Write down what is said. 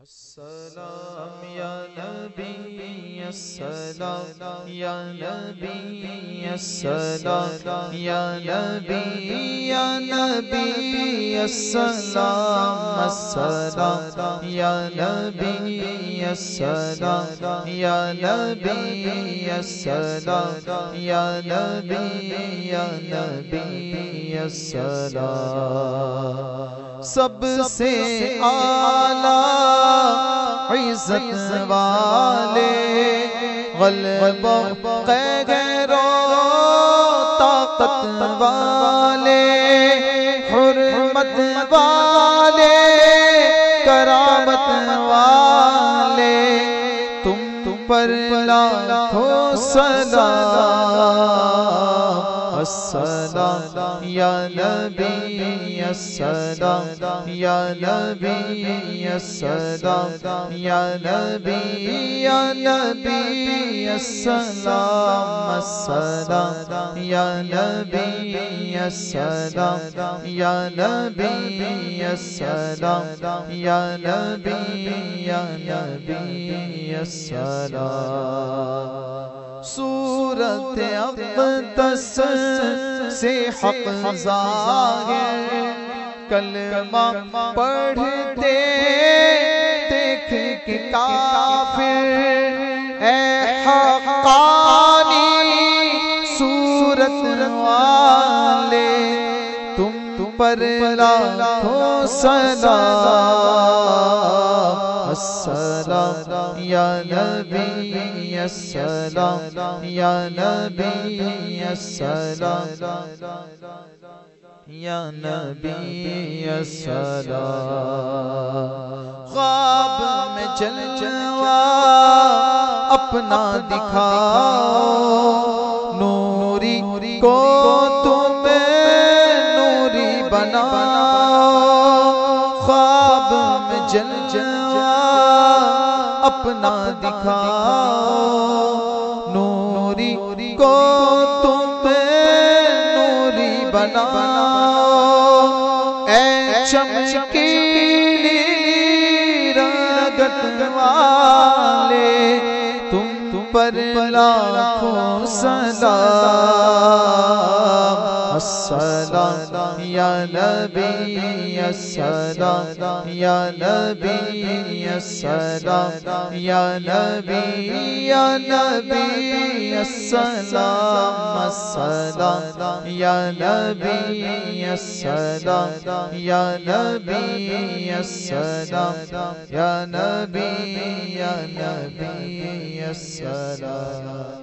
السلام یا نبی السلام یا نبی السلام یا نبی یا نبی السلام السلام یا نبی السلام یا نبی السلام یا نبی یا نبی السلام. سب سے آلہ عزت والے غلب غیر طاقت والے حرمت والے کرامت والے تم پر لاکھوں سلام السلام یا نبی السلام یا نبی السلام یا نبی یا نبی السلام السلام یا نبی السلام یا نبی السلام یا نبی یا نبی السلام. صورت اقدس سے حق ظاہر کلمہ پڑھتے دیکھ کے کافر اے حقانی صورت والے۔ تم پر لاکھوں سلام السلام یا نبی السلام یا نبی السلام یا نبی السلام. خواب میں جلوا اپنا دکھاؤ، نوری کو تم نوری بناؤ، خواب میں جل اپنا دکھاؤ نوری کو تم نوری بناؤ اے چمکیلی رگت والے، تم پر لاکھوں سلام السلام يا نبي الصلاة يا نبي الصلاة يا نبي يا نبي السلام الصلاة يا نبي الصلاة يا نبي الصلاة يا نبي يا نبي الصلاة